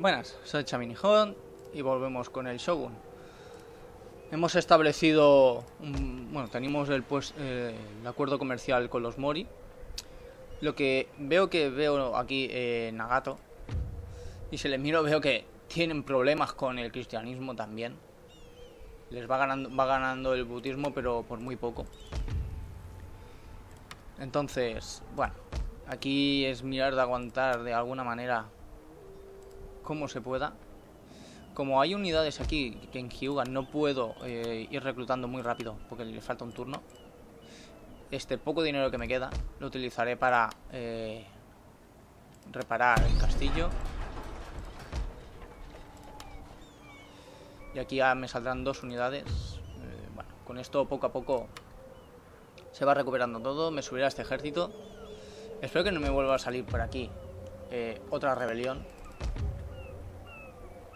Buenas, soy Chaminijón y volvemos con el Shogun. Hemos establecido, un- bueno, tenemos el, pues, eh, el acuerdo comercial con los Mori. Lo que veo que veo aquí eh, Nagato y se les miro veo que tienen problemas con el cristianismo también. Les va ganando, va ganando el budismo pero por muy poco. Entonces, bueno, aquí es mirar de aguantar de alguna manera como se pueda. Como hay unidades aquí que en Hyuga no puedo eh, ir reclutando muy rápido porque le falta un turno. Este poco dinero que me queda lo utilizaré para eh, reparar el castillo. Y aquí ya me saldrán dos unidades. Eh, bueno, con esto poco a poco se va recuperando todo. Me subirá este ejército. Espero que no me vuelva a salir por aquí otra rebelión.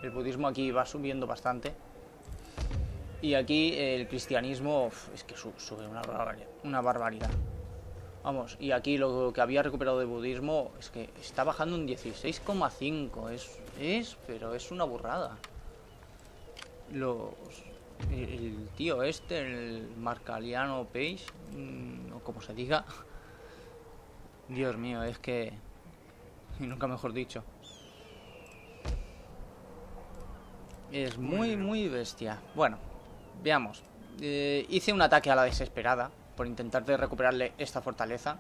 El budismo aquí va subiendo bastante. Y aquí el cristianismo es que su- sube una, barbaridad. Vamos, y aquí lo que había recuperado de budismo es que está bajando un 16,5. Es, es, pero es una burrada. Los, el, el tío este, el Marcaliano Page, mm, o como se diga. Dios mío, es que... Y nunca mejor dicho. Es muy, muy bestia. Bueno, veamos. Eh, hice un ataque a la desesperada por intentar de recuperarle esta fortaleza.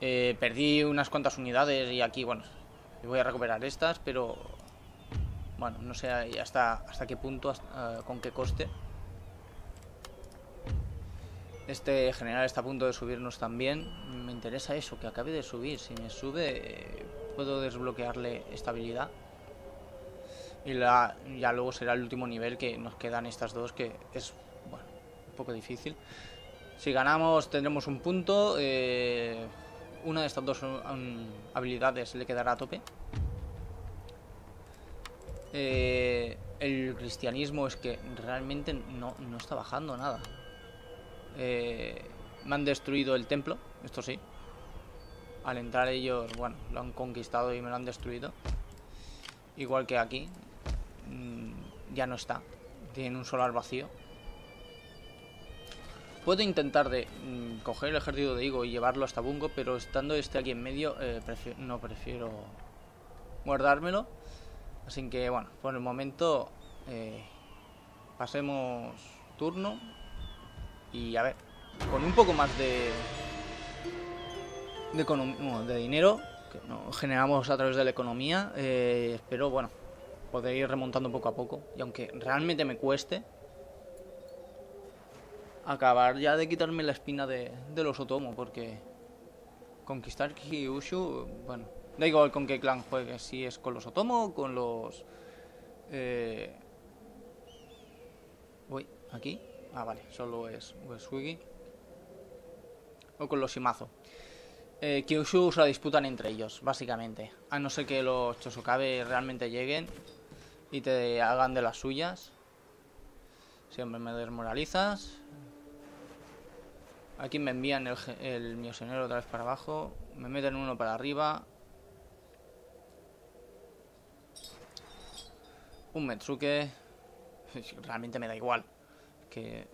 Eh, perdí unas cuantas unidades y aquí, bueno, voy a recuperar estas, pero... Bueno, no sé hasta, hasta qué punto, eh, con qué coste. Este general está a punto de subirnos también. Me interesa eso, que acabe de subir. Si me sube, eh, puedo desbloquearle estabilidad. Y la, ya luego será el último nivel que nos quedan estas dos, que es bueno, un poco difícil. Si ganamos tendremos un punto. eh, una de estas dos um, habilidades le quedará a tope. Eh, el cristianismo es que realmente no, no está bajando nada. Eh, me han destruido el templo, esto sí. Al entrar ellos, bueno, lo han conquistado y me lo han destruido. Igual que aquí. Mm, ya no está. Tienen un solar vacío. Puedo intentar de mm, coger el ejército de Igo y llevarlo hasta Bungo, pero estando este aquí en medio, eh, no prefiero guardármelo. Así que, bueno, por el momento eh, pasemos turno y a ver, con un poco más de de, bueno, de dinero que no generamos a través de la economía, eh, espero, bueno, poder ir remontando poco a poco. Y aunque realmente me cueste, acabar ya de quitarme la espina de, los Otomo, porque conquistar Kyushu, bueno, da igual con qué clan juegue, si es con los Otomo o con los... Eh... Uy, aquí. Ah, vale, solo es Uesugi. O con los Shimazo. Eh, Kyushu se la disputan entre ellos, básicamente. A no ser que los Chosokabe realmente lleguen y te hagan de las suyas. Siempre me desmoralizas. Aquí me envían el, el misionero otra vez para abajo. Me meten uno para arriba. Un Metsuke. Realmente me da igual. Que...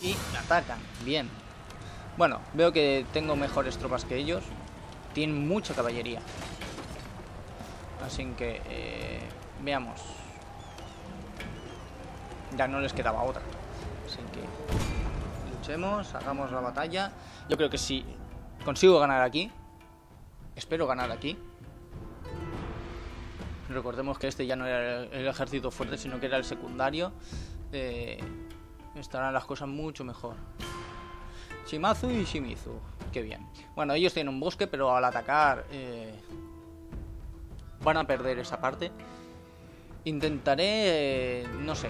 Y me atacan. Bien. Bueno, veo que tengo mejores tropas que ellos. Tienen mucha caballería. Así que... eh, veamos. Ya no les quedaba otra. Así que... Luchemos, hagamos la batalla. Yo creo que si consigo ganar aquí... Espero ganar aquí. Recordemos que este ya no era el, ejército fuerte, sino que era el secundario. Eh, estarán las cosas mucho mejor. Shimazu y Shimizu. Qué bien. Bueno, ellos tienen un bosque, pero al atacar eh, van a perder esa parte. Intentaré, no sé.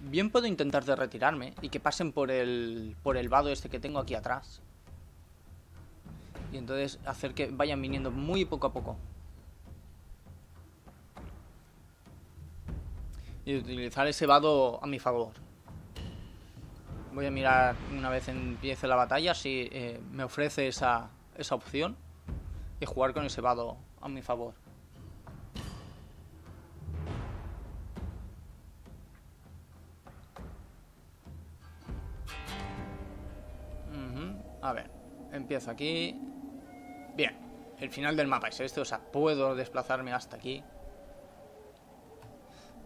Bien puedo intentar de retirarme y que pasen por el por el vado este que tengo aquí atrás. Y entonces hacer que vayan viniendo muy poco a poco. Y utilizar ese vado a mi favor. Voy a mirar una vez empiece la batalla si eh, me ofrece esa, esa opción y jugar con ese vado a mi favor. Empiezo aquí. Bien, el final del mapa es este, o sea, puedo desplazarme hasta aquí.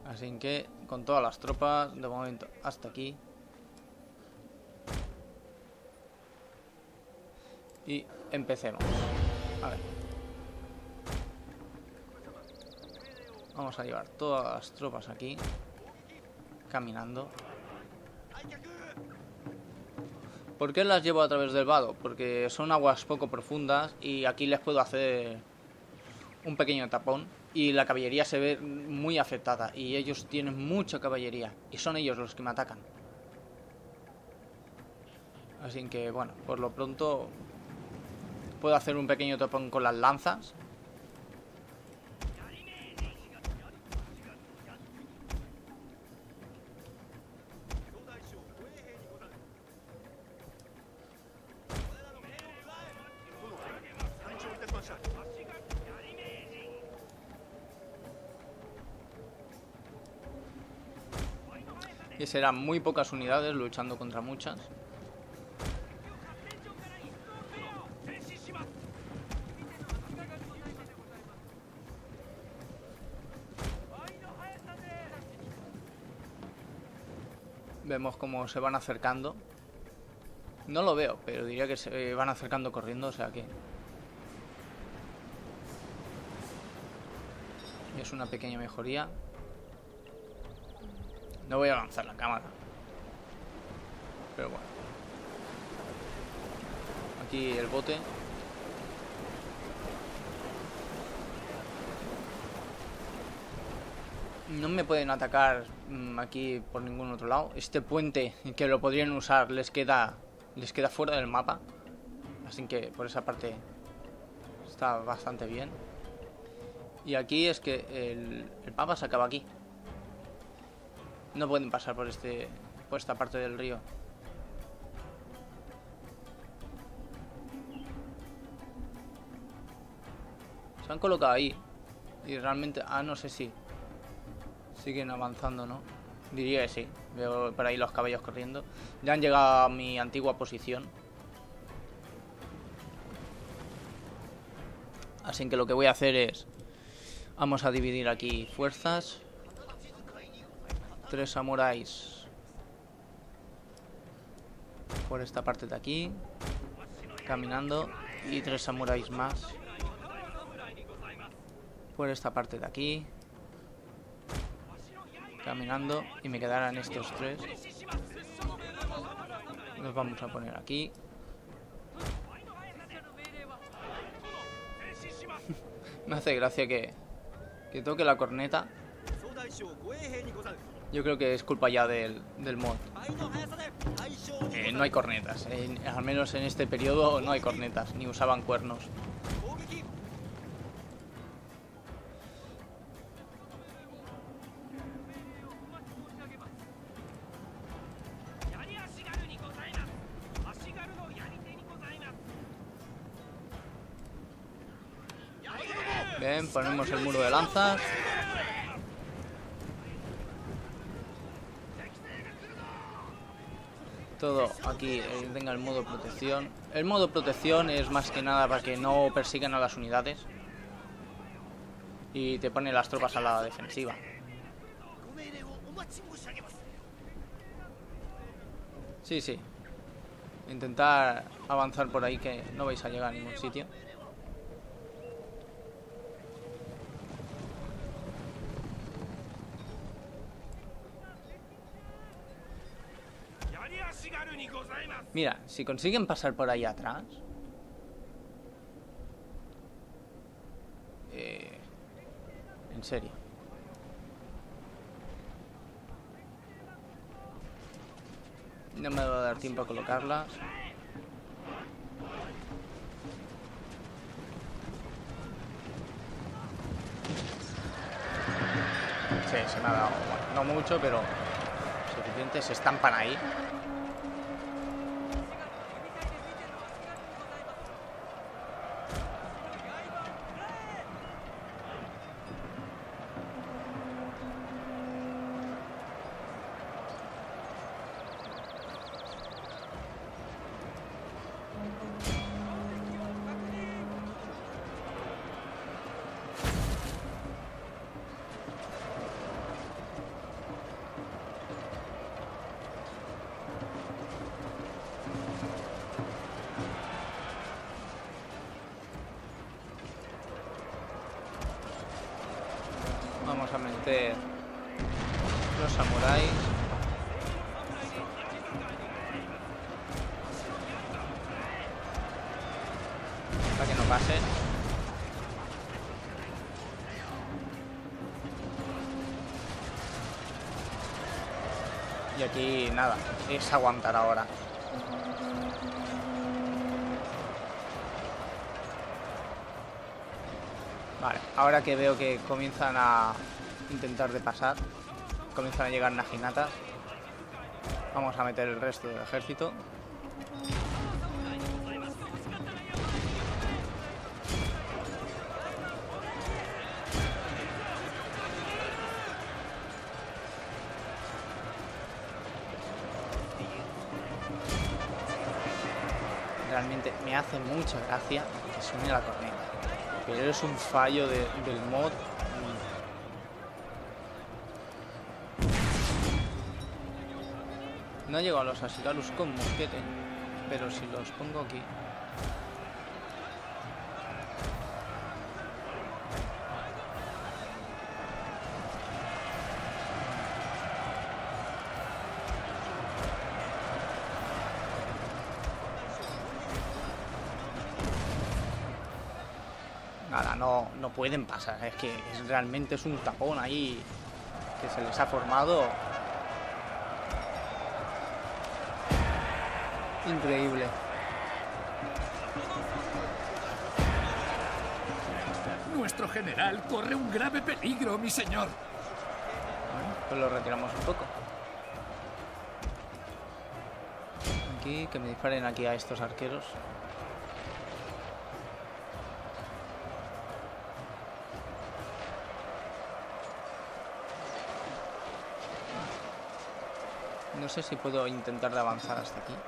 Así que con todas las tropas, de momento hasta aquí. Y empecemos. A ver. Vamos a llevar todas las tropas aquí. Caminando. ¿Por qué las llevo a través del vado? Porque son aguas poco profundas y aquí les puedo hacer un pequeño tapón y la caballería se ve muy afectada y ellos tienen mucha caballería y son ellos los que me atacan. Así que bueno, por lo pronto puedo hacer un pequeño tapón con las lanzas Y serán muy pocas unidades luchando contra muchas. Vemos cómo se van acercando. No lo veo, pero diría que se van acercando corriendo, o sea que... Es una pequeña mejoría. No voy a lanzar la cámara. Pero bueno. Aquí el bote. No me pueden atacar mm, aquí por ningún otro lado. Este puente que lo podrían usar les queda les queda fuera del mapa. Así que por esa parte está bastante bien. Y aquí es que el, el se acaba aquí. No pueden pasar por este por esta parte del río. Se han colocado ahí. Y realmente... Ah, no sé si... Siguen avanzando, ¿no? Diría que sí. Veo por ahí los caballos corriendo. Ya han llegado a mi antigua posición. Así que lo que voy a hacer es... Vamos a dividir aquí fuerzas tres samuráis por esta parte de aquí caminando y tres samuráis más por esta parte de aquí caminando y me quedarán estos tres. Los vamos a poner aquí. Me hace gracia que que toque la corneta yo creo que es culpa ya del, del mod. Eh, no hay cornetas. al menos en este periodo no hay cornetas, ni usaban cuernos. Bien, ponemos el muro de lanzas. Todo aquí eh, tenga el modo protección. El modo protección es más que nada para que no persigan a las unidades. Y te pone las tropas a la defensiva. Sí, sí. Intentar avanzar por ahí que no vais a llegar a ningún sitio. Mira, si consiguen pasar por ahí atrás... Eh, en serio. No me va a dar tiempo a colocarlas. Sí, se me ha dado, no mucho, pero suficiente. Se estampan ahí. Meter los samuráis. Para que no pase. Y aquí nada, es aguantar ahora. Vale, ahora que veo que comienzan a intentar de pasar, comienzan a llegar najinatas, vamos a meter el resto del ejército. Realmente me hace mucha gracia que suene la corneta. Pero es un fallo de- del mod. No llego a los Asigarus con mosquete, pero si los pongo aquí. Nada, no, no pueden pasar. Es que realmente es un tapón ahí que se les ha formado. Increíble. Nuestro general corre un grave peligro, mi señor. Pues lo retiramos un poco. Aquí, que me disparen aquí a estos arqueros. Sé si puedo intentar de avanzar hasta aquí.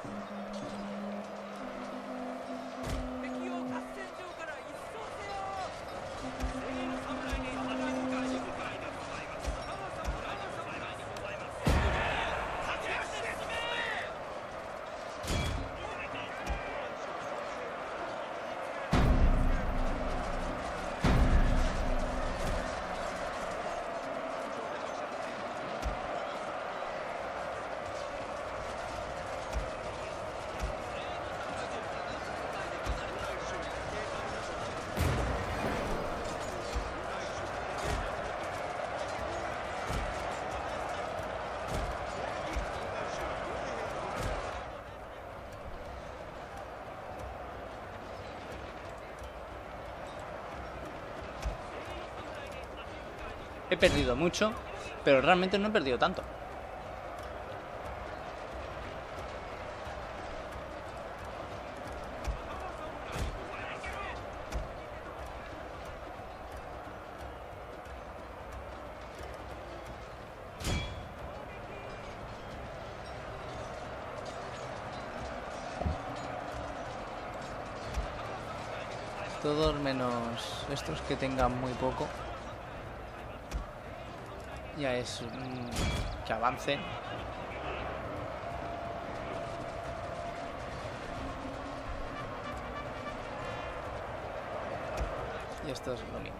He perdido mucho, pero realmente no he perdido tanto. Todos menos estos que tengan muy poco. Ya es mm, que avance. Y esto es lo mismo.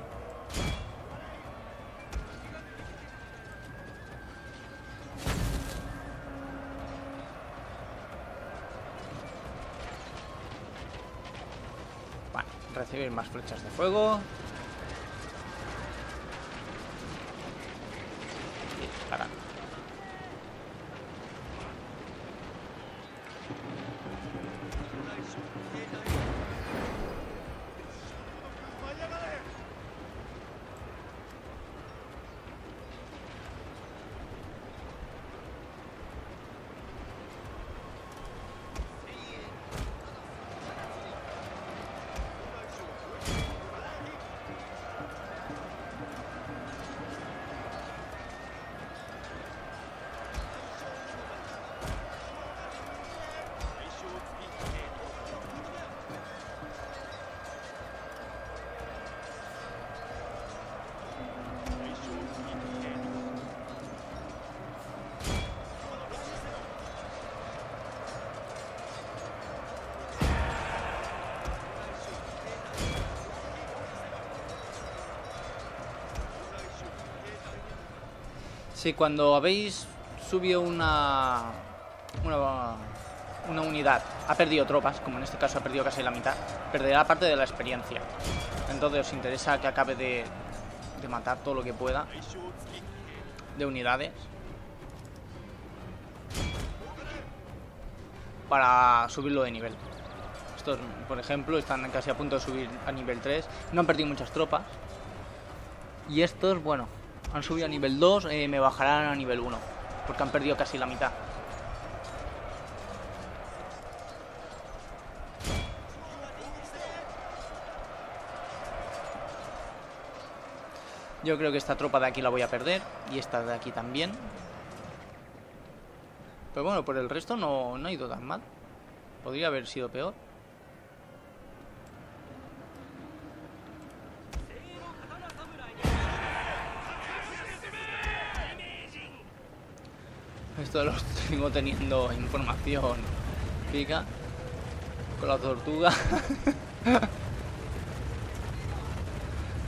Vale, recibir más flechas de fuego. Y Si cuando habéis subido una, una una unidad ha perdido tropas, como en este caso ha perdido casi la mitad, perderá parte de la experiencia. Entonces os interesa que acabe de, de matar todo lo que pueda de unidades para subirlo de nivel. Estos, por ejemplo, están casi a punto de subir a nivel 3. No han perdido muchas tropas. Y estos, bueno, han subido a nivel 2, eh, me bajarán a nivel 1. Porque han perdido casi la mitad. Yo creo que esta tropa de aquí la voy a perder. Y esta de aquí también. Pero bueno, por el resto no, no ha ido tan mal. Podría haber sido peor. Esto lo tengo teniendo información pica con la tortuga.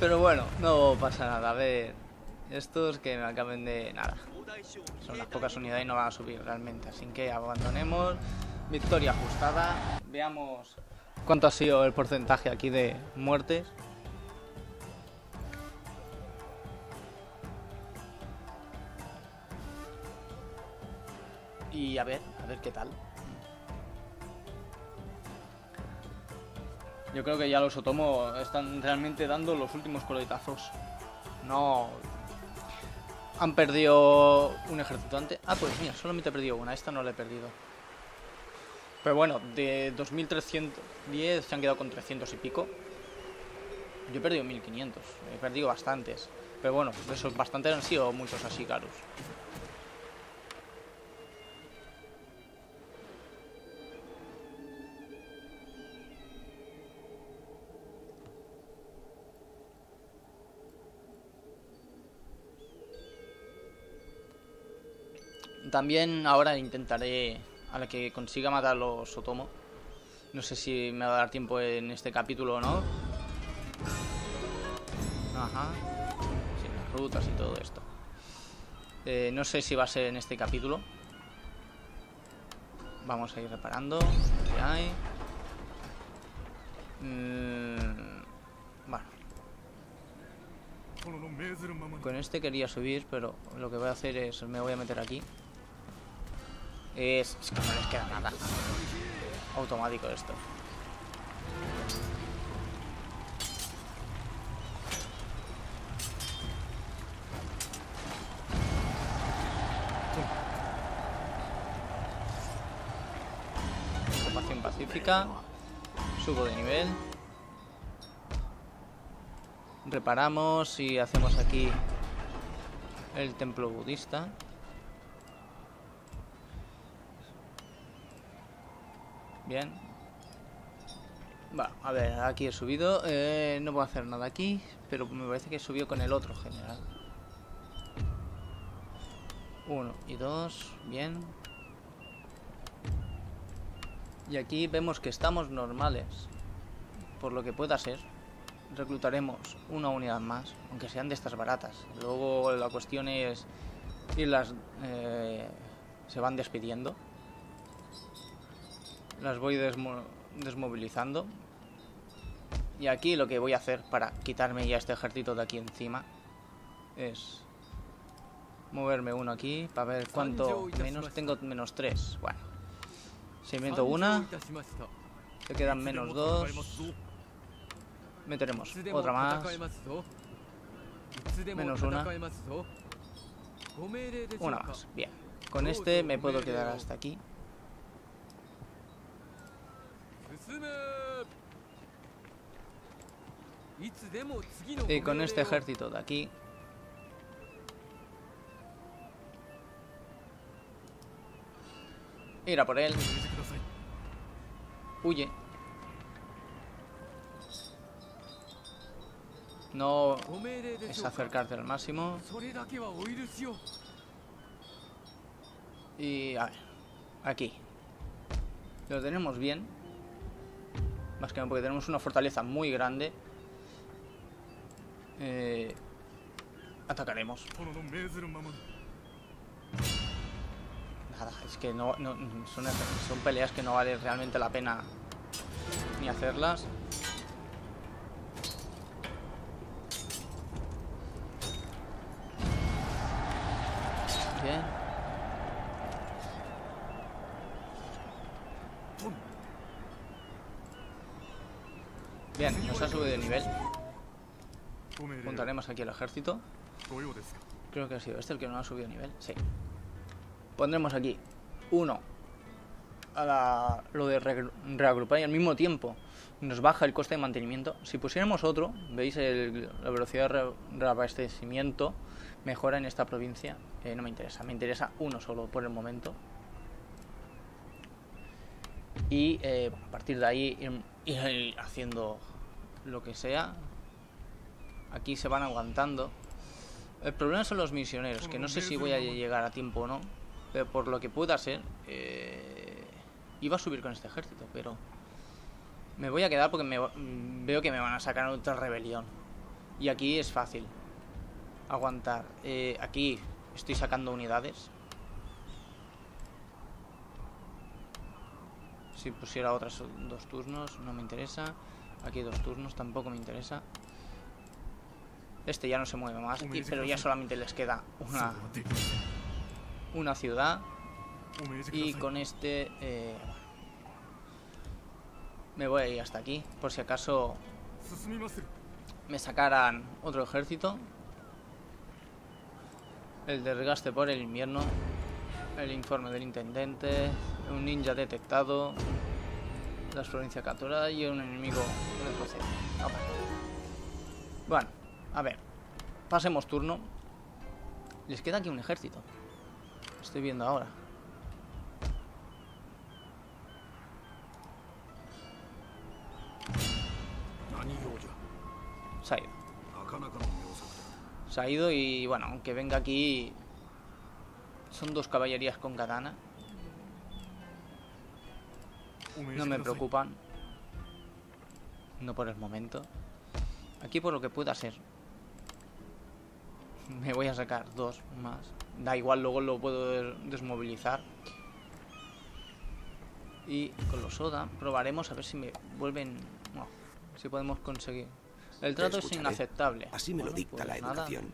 Pero bueno, no pasa nada. A ver, estos que me acaben de nada. Son las pocas unidades y no van a subir realmente. Así que abandonemos. Victoria ajustada. Veamos cuánto ha sido el porcentaje aquí de muertes. Y a ver, a ver qué tal. Yo creo que ya los Otomo están realmente dando los últimos coletazos. No. Han perdido un ejército antes. Ah, pues mira, solamente he perdido una. Esta no la he perdido. Pero bueno, de 2310 se han quedado con 300 y pico. Yo he perdido 1500. He perdido bastantes. Pero bueno, esos bastantes han sido muchos así caros. También ahora intentaré, a la que consiga matar a los Otomo. No sé si me va a dar tiempo en este capítulo o no. Ajá. Sí, las rutas y todo esto. Eh, no sé si va a ser en este capítulo. Vamos a ir reparando. ¿Qué hay? Mm, bueno. Con este quería subir, pero lo que voy a hacer es, me voy a meter aquí. Es, que no les queda nada. Automático esto. Ocupación pacífica. Subo de nivel. Reparamos y hacemos aquí el templo budista. Bien. Va, a ver, aquí he subido. Eh, no puedo hacer nada aquí, pero me parece que he subido con el otro general. Uno y dos, bien. Y aquí vemos que estamos normales. Por lo que pueda ser, reclutaremos una unidad más, aunque sean de estas baratas. Luego la cuestión es irlas... Eh, se van despidiendo las voy desmo desmovilizando. Y aquí lo que voy a hacer para quitarme ya este ejército de aquí encima es moverme uno aquí para ver cuánto menos tengo menos 3. Bueno, se invento una, se quedan menos dos. Meteremos otra más. Menos una. Una más. Bien. Con este me puedo quedar hasta aquí. Y con este ejército de aquí. Ir a por él. Huye. No es acercarte al máximo. Y a ver Aquí. Lo tenemos bien más que nada porque tenemos una fortaleza muy grande. Eh, atacaremos. Nada, es que no, son peleas que no vale realmente la pena ni hacerlas. el ejército. Creo que ha sido este el que no ha subido nivel. Sí. Pondremos aquí uno a la, lo de reagrupar y al mismo tiempo nos baja el coste de mantenimiento. Si pusiéramos otro, veis el, la velocidad de reabastecimiento mejora en esta provincia. Eh, no me interesa, me interesa uno solo por el momento. Y eh, a partir de ahí ir haciendo lo que sea, Aquí se van aguantando. El problema son los misioneros, que no sé si voy a llegar a tiempo o no. Pero por lo que pueda ser, eh, iba a subir con este ejército, pero me voy a quedar porque me veo que me van a sacar otra rebelión. Y aquí es fácil aguantar. Eh, aquí estoy sacando unidades. Si pusiera otras dos turnos, no me interesa. Aquí dos turnos, tampoco me interesa. Este ya no se mueve más, y, pero ya solamente les queda una, una ciudad. Y con este... Eh, me voy a ir hasta aquí, por si acaso me sacaran otro ejército. El desgaste por el invierno. El informe del intendente. Un ninja detectado. Las provincias capturadas y un enemigo. Bueno. A ver. Pasemos turno. Les queda aquí un ejército. Estoy viendo ahora. Se ha ido. Se ha ido y bueno, aunque venga aquí... Son dos caballerías con katana. No me preocupan. No por el momento. Aquí por lo que pueda ser. Me voy a sacar dos más. Da igual, luego lo puedo desmovilizar. Y con los Soda probaremos a ver si me vuelven... No, si podemos conseguir. El trato es inaceptable. Así me lo dicta pues la nada. educación.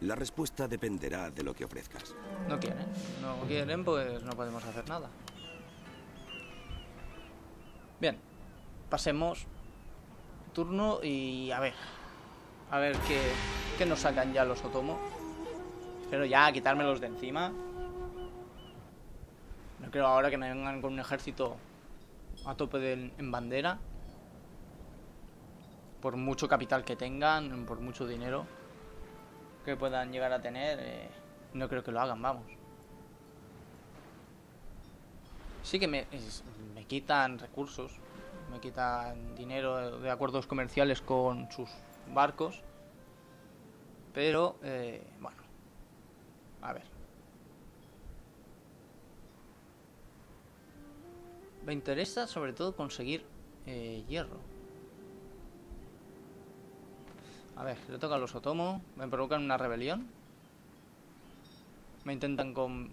La respuesta dependerá de lo que ofrezcas. No quieren. No quieren, pues no podemos hacer nada. Bien. Pasemos. Turno y a ver. A ver qué, qué nos sacan ya los otomos. Pero ya quitármelos de encima. No creo ahora que me vengan con un ejército a tope en bandera. Por mucho capital que tengan, por mucho dinero que puedan llegar a tener, eh, no creo que lo hagan, vamos. Sí que me quitan recursos, me quitan dinero de acuerdos comerciales con sus barcos, pero, eh, bueno, a ver. Me interesa sobre todo conseguir eh, hierro. A ver, le toca a los Otomo. Me provocan una rebelión. Me intentan con...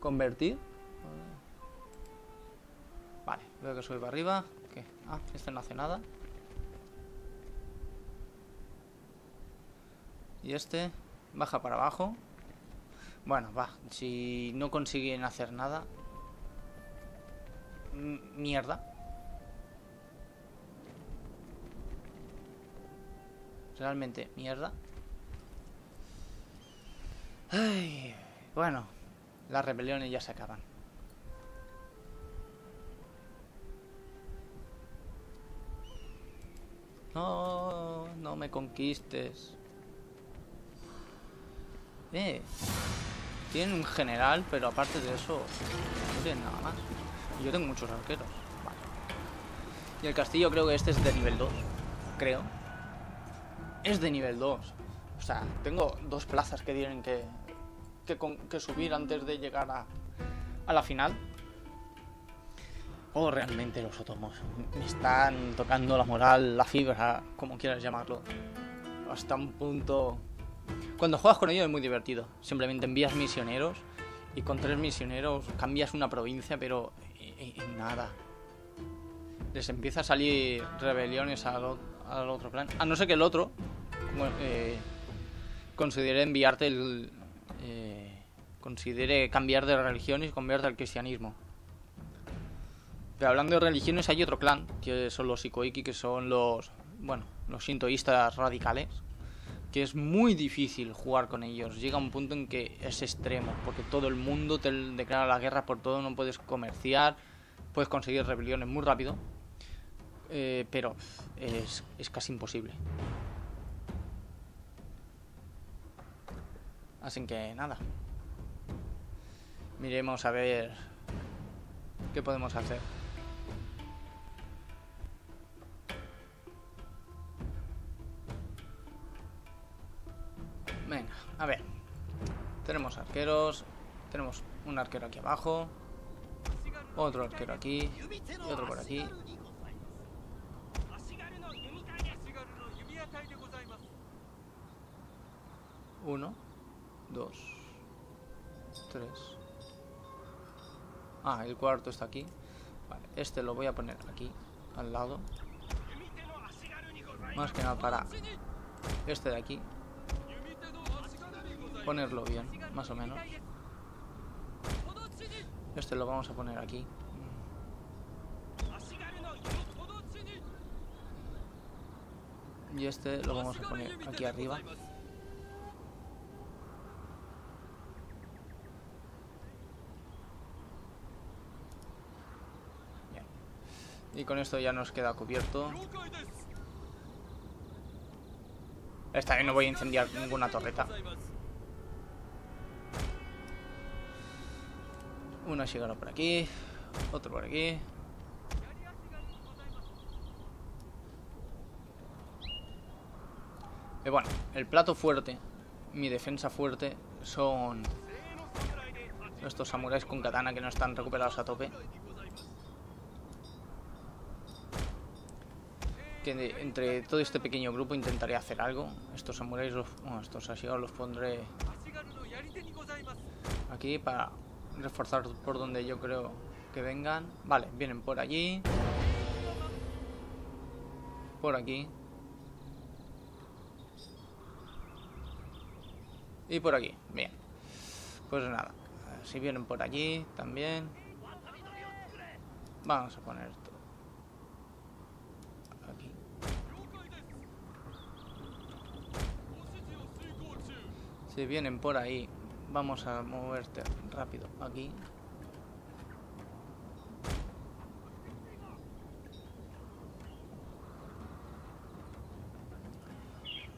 convertir. Vale, veo que sube para arriba. ¿Qué? Ah, este no hace nada. Y este baja para abajo. Bueno, va. Si no consiguen hacer nada. Mierda. Realmente mierda. Ay, bueno, las rebeliones ya se acaban. No, no me conquistes. Eh, tienen un general, pero aparte de eso, no tienen nada más. Yo tengo muchos arqueros. Y el castillo creo que este es de nivel 2. Creo. Es de nivel 2. O sea, tengo dos plazas que tienen que, que, subir antes de llegar a, a la final. O realmente los otomos me están tocando la moral, la fibra, como quieras llamarlo. Hasta un punto... Cuando juegas con ellos es muy divertido. Simplemente envías misioneros Y con tres misioneros cambias una provincia, pero en, nada. Les empieza a salir rebeliones al, al otro clan. A no ser que el otro eh, considere enviarte el. eh, considere cambiar de religión y convierte al cristianismo. Pero hablando de religiones, hay otro clan, que son los Ikoiki, que son los. Bueno, los sintoístas radicales. Es muy difícil jugar con ellos. Llega un punto en que es extremo, porque todo el mundo te declara la guerra por todo, no puedes comerciar, puedes conseguir rebeliones muy rápido. eh, pero es, es casi imposible. Así que nada. Miremos a ver qué podemos hacer. Tenemos un arquero aquí abajo. Otro arquero aquí. Y otro por aquí. Uno. Dos. Tres. Ah, el cuarto está aquí. Vale, este lo voy a poner aquí, al lado. Más que nada para este de aquí ponerlo bien, más o menos. Este lo vamos a poner aquí. Y este lo vamos a poner aquí arriba. Y con esto ya nos queda cubierto. Esta vez no voy a incendiar ninguna torreta. Una llegará por aquí, otro por aquí. Y bueno, el plato fuerte, mi defensa fuerte, son estos samuráis con katana que no están recuperados a tope. Entre todo este pequeño grupo intentaré hacer algo. Estos samuráis, los, bueno, estos así los pondré aquí para reforzar por donde yo creo que vengan. Vale, vienen por allí. Por aquí. Y por aquí. Bien. Pues nada. Si vienen por allí también. Vamos a poner esto. Aquí. Si vienen por ahí. Vamos a moverte rápido aquí.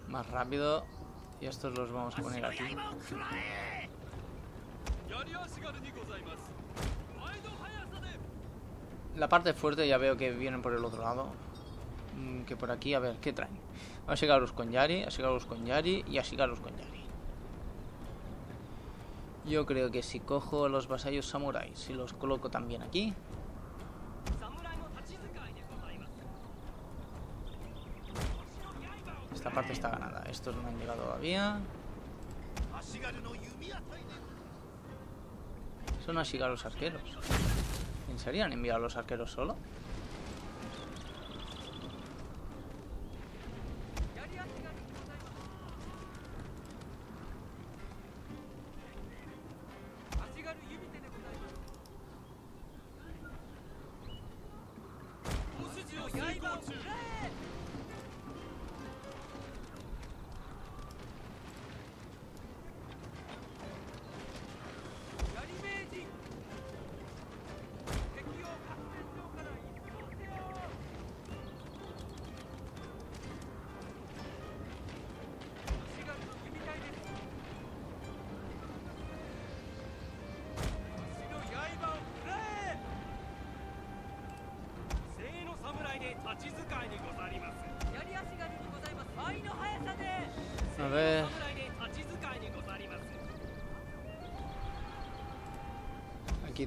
Más rápido. Y estos los vamos a poner aquí. La parte fuerte ya veo que vienen por el otro lado. Mm, que por aquí, a ver, ¿qué traen? A Ashigaros con Yari, a Ashigaros con Yari y a Ashigaros con Yari. Yo creo que si cojo los vasallos samuráis y los coloco también aquí... Esta parte está ganada. Estos no han llegado todavía. Son así los arqueros. ¿En serio han enviado a los arqueros solo?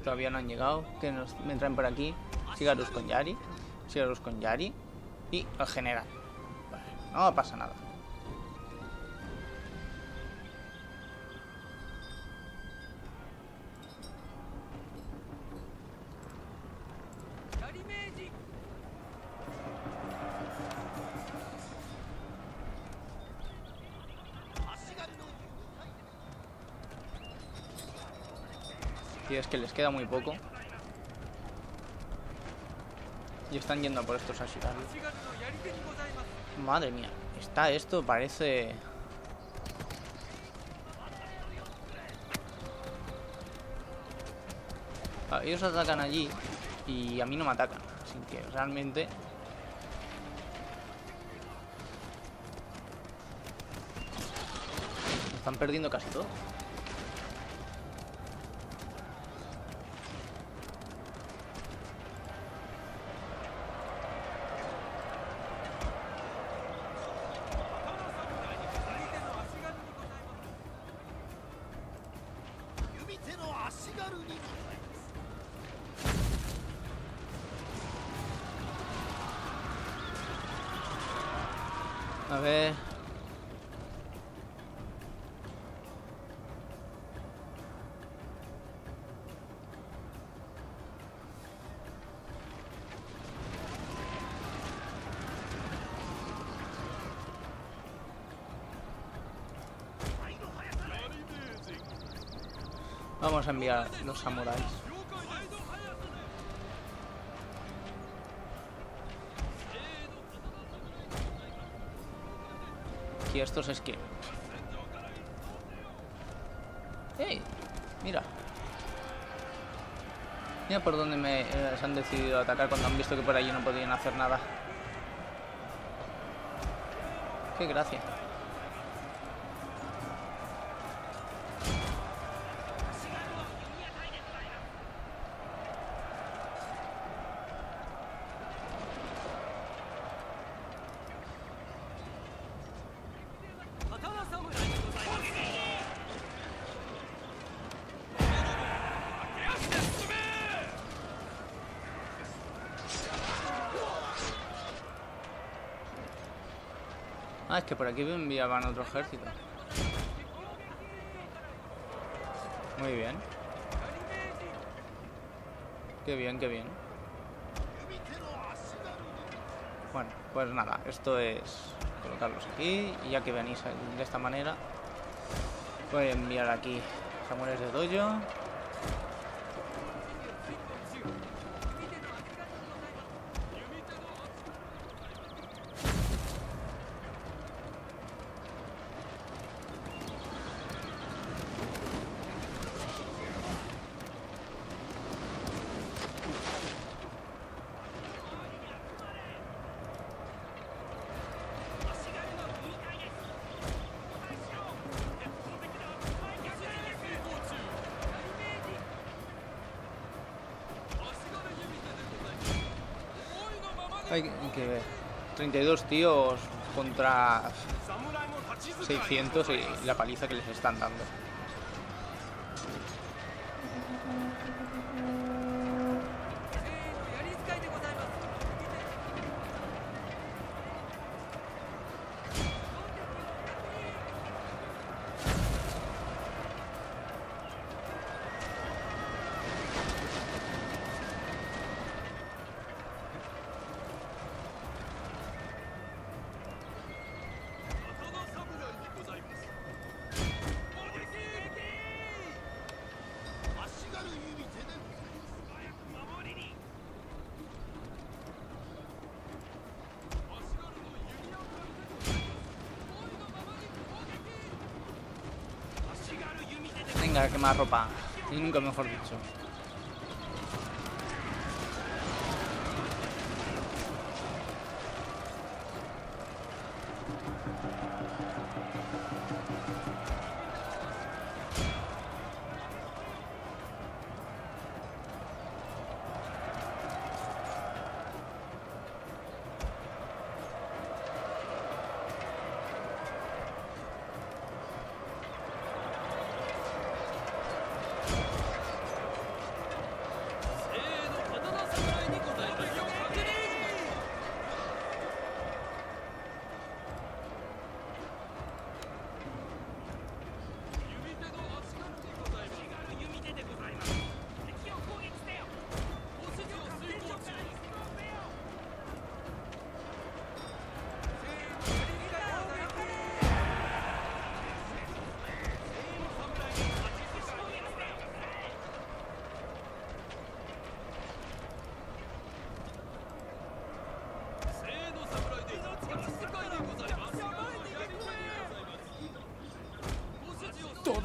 Todavía no han llegado. Que nos, me por aquí. Shigarus con Yari. Shigarus con Yari. Y el general. Vale, no pasa nada. es que les queda muy poco. Y están yendo a por estos asirarios. Madre mía, está esto, parece... Ah, ellos atacan allí y a mí no me atacan. Así que realmente... Están perdiendo casi todo. Vamos a enviar los samuráis. Y estos es que... ¡Ey! Mira. Mira por dónde me eh, se han decidido atacar cuando han visto que por allí no podían hacer nada. ¡Qué gracia! Es que por aquí me enviaban otro ejército. Muy bien. Qué bien, qué bien. Bueno, pues nada, esto es colocarlos aquí y ya que venís de esta manera, voy a enviar aquí samuráis de dojo. Hay que ver. 32 tíos contra 600 y la paliza que les están dando. Venga, que más ropa. Y nunca mejor dicho.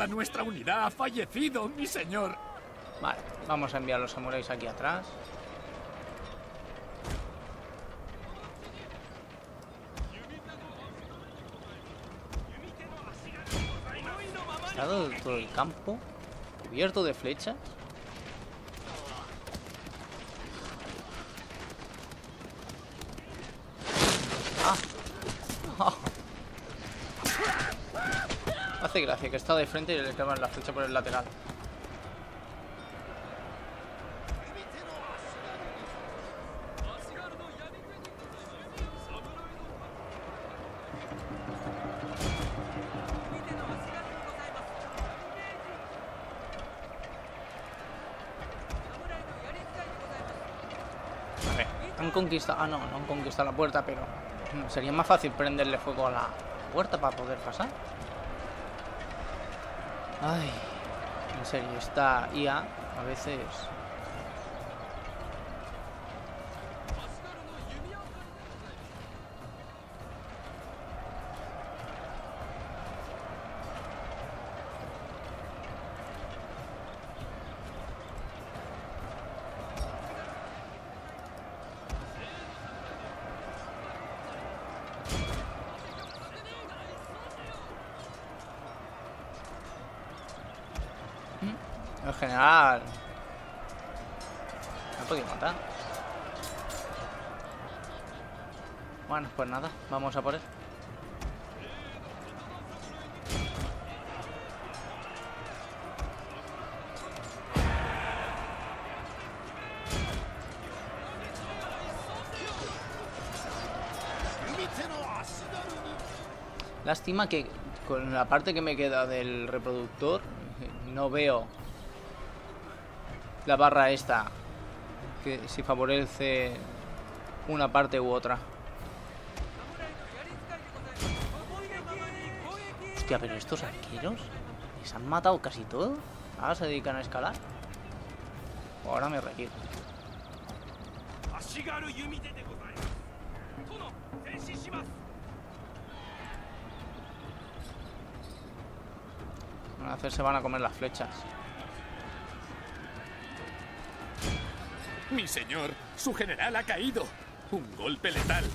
Nuestra unidad ha fallecido, mi señor. Vale, vamos a enviar los samuráis aquí atrás. Está todo el campo cubierto de flechas. Hace que está de frente y le clavan la flecha por el lateral. Han conquistado. Ah, no, no han conquistado la puerta, pero mm, sería más fácil prenderle fuego a la puerta para poder pasar. Ay, en serio, esta IA a veces. Lástima que con la parte que me queda del reproductor no veo la barra esta que si favorece una parte u otra. Hostia, pero estos arqueros les han matado casi todo. Ahora se dedican a escalar. Ahora me retiro. Van a hacer se van a comer las flechas. Mi señor, su general ha caído. Un golpe letal.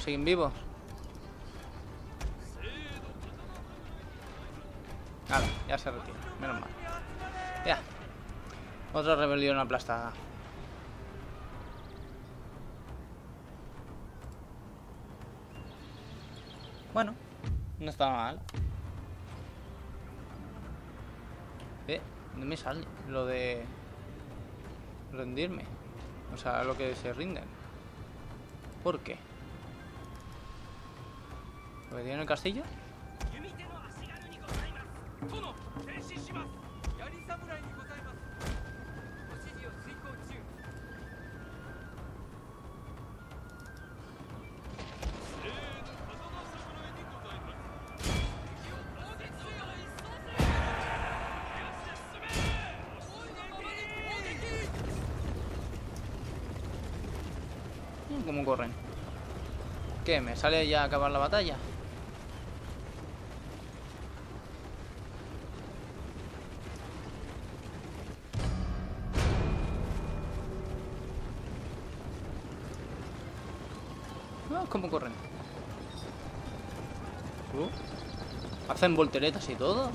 Siguen vivos? Nada, ya se retira. Menos mal. Ya. Otra rebelión aplastada. Bueno, no está mal. Eh, ¿dónde me sale lo de rendirme? O sea, lo que se rinden. ¿Por qué? castillo? ¿Cómo corren? ¿Qué? ¿Me sale ya acabar la batalla? Ah, ¿Cómo corren? ¿Hacen volteretas y todo?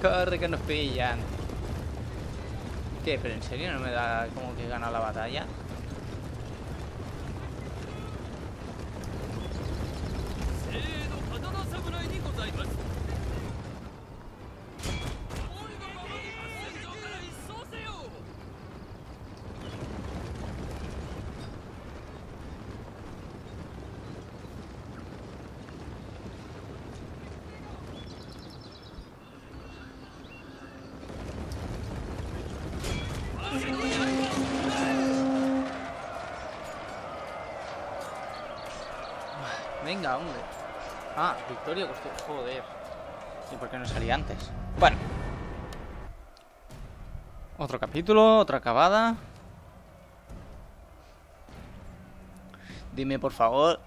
Corre que nos pillan. ¿Pero en serio no me da como que gana la batalla? Venga, hombre. Ah, victoria costó. Joder. ¿Y por qué no salía antes? Bueno. Otro capítulo, otra acabada. Dime, por favor,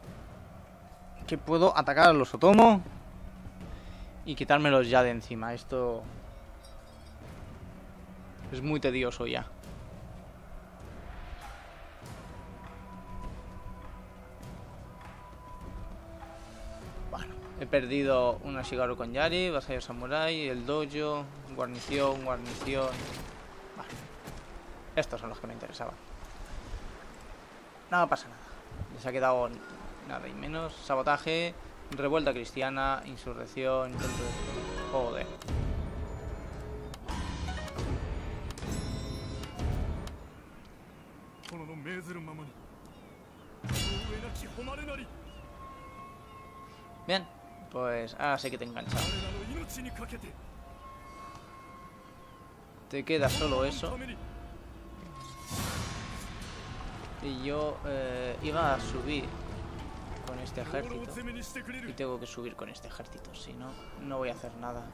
que puedo atacar a los Otomo y quitármelos ya de encima. Esto es muy tedioso ya. perdido un Ashigaru con Yari, Vasallo Samurai, el Dojo, Guarnición, Guarnición... Bueno, estos son los que me interesaban. No pasa nada. Les ha quedado nada y menos. Sabotaje, Revuelta Cristiana, Insurrección, intento de... Joder. Bien, pues ahora sí que te engancha. Te queda solo eso. Y yo eh, iba a subir con este ejército. Y tengo que subir con este ejército, si no, no voy a hacer nada.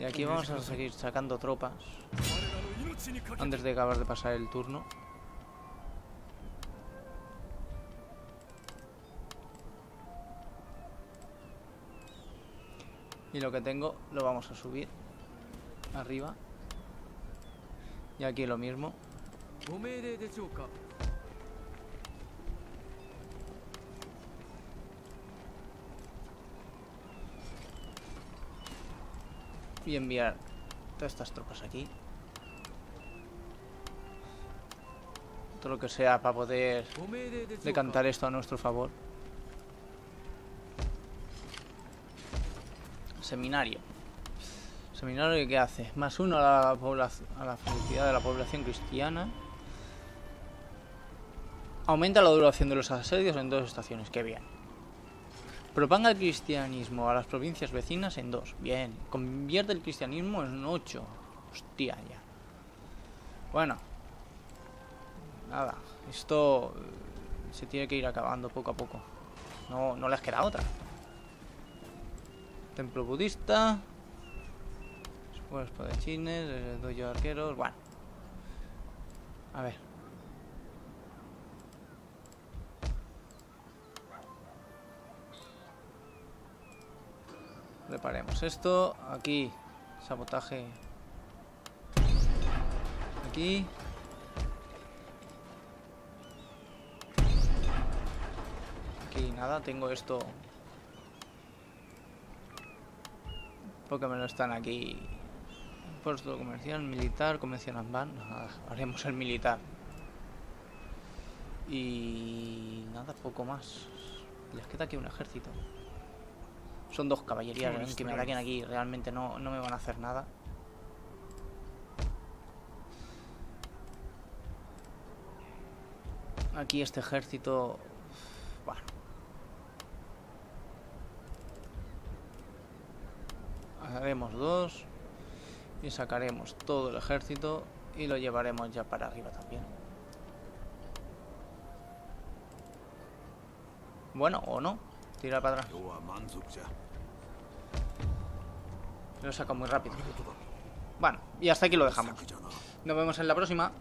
Y aquí vamos a seguir sacando tropas. Antes de acabar de pasar el turno. Y lo que tengo lo vamos a subir arriba. Y aquí lo mismo. Y enviar todas estas tropas aquí. Todo lo que sea para poder decantar esto a nuestro favor. Seminario. Seminario que hace más uno a la, a la felicidad de la población cristiana. Aumenta la duración de los asedios en dos estaciones. Qué bien. Propaga el cristianismo a las provincias vecinas en dos. Bien. Convierte el cristianismo en ocho. Hostia, ya. Bueno. Nada. Esto se tiene que ir acabando poco a poco. No, no les queda otra. Templo budista. Después espadachines, eh, dojo de arqueros. Bueno. A ver. Reparemos esto. Aquí. Sabotaje. Aquí. Aquí nada, tengo esto. Lo están aquí. Puesto comercial, militar, convencional van. Ah, haremos el militar. Y nada, poco más. Les queda aquí un ejército. Son dos caballerías ¿eh? que me ataquen aquí. Realmente no, no me van a hacer nada. Aquí este ejército... Bueno. haremos dos y sacaremos todo el ejército y lo llevaremos ya para arriba también. Bueno, o no, tira para atrás. Lo saca muy rápido. Bueno, y hasta aquí lo dejamos. Nos vemos en la próxima.